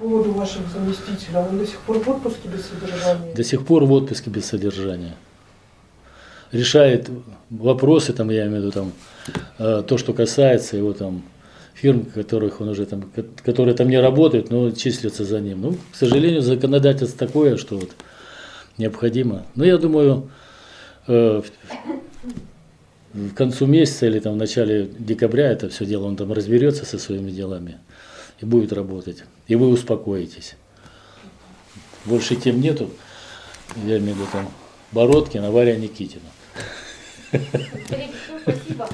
По поводу ваших заместителей, он до сих пор в отпуске без содержания? До сих пор в отпуске без содержания. Решает вопросы, там, я имею в виду, там, э, то, что касается его там фирм, которых он уже там, ко- которые там не работают, но числятся за ним. Ну, к сожалению, законодательство такое, что вот необходимо. Но я думаю, э, в концу месяца или там в начале декабря это все дело, он там разберется со своими делами и будет работать. И вы успокоитесь. Больше тем нету. Я имею в виду там Бородкина, Варя Никитина. Спасибо.